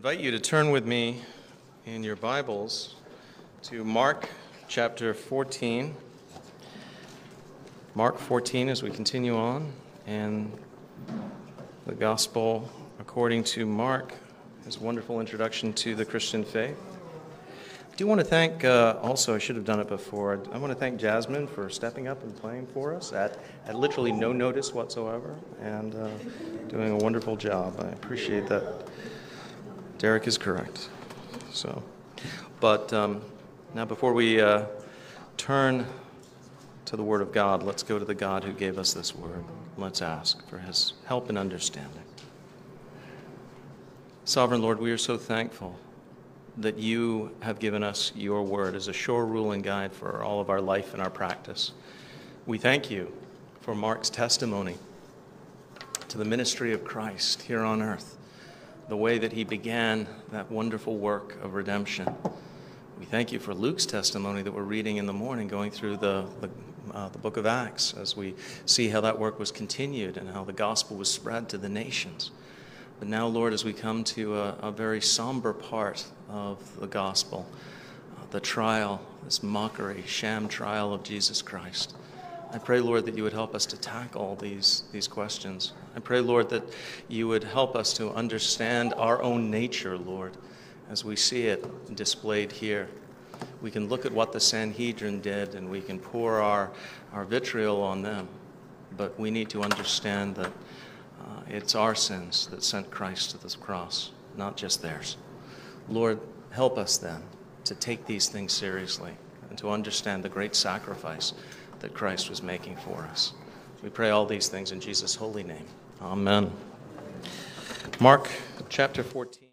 invite you to turn with me in your Bibles to Mark chapter 14. Mark 14 as we continue on, and the Gospel according to Mark, his wonderful introduction to the Christian faith. I do want to thank, uh, also, I should have done it before, I want to thank Jasmine for stepping up and playing for us at, at literally no notice whatsoever and uh, doing a wonderful job. I appreciate that. Derek is correct. So, but um, now before we uh, turn to the Word of God, let's go to the God who gave us this Word. Let's ask for His help and understanding. Sovereign Lord, we are so thankful that you have given us your Word as a sure rule and guide for all of our life and our practice. We thank you for Mark's testimony to the ministry of Christ here on earth the way that he began that wonderful work of redemption. We thank you for Luke's testimony that we're reading in the morning, going through the, the, uh, the book of Acts, as we see how that work was continued and how the gospel was spread to the nations. But now, Lord, as we come to a, a very somber part of the gospel, uh, the trial, this mockery, sham trial of Jesus Christ, I pray, Lord, that you would help us to tackle these, these questions. I pray, Lord, that you would help us to understand our own nature, Lord, as we see it displayed here. We can look at what the Sanhedrin did and we can pour our, our vitriol on them, but we need to understand that uh, it's our sins that sent Christ to this cross, not just theirs. Lord, help us then to take these things seriously and to understand the great sacrifice that Christ was making for us. We pray all these things in Jesus' holy name. Amen. Mark chapter 14.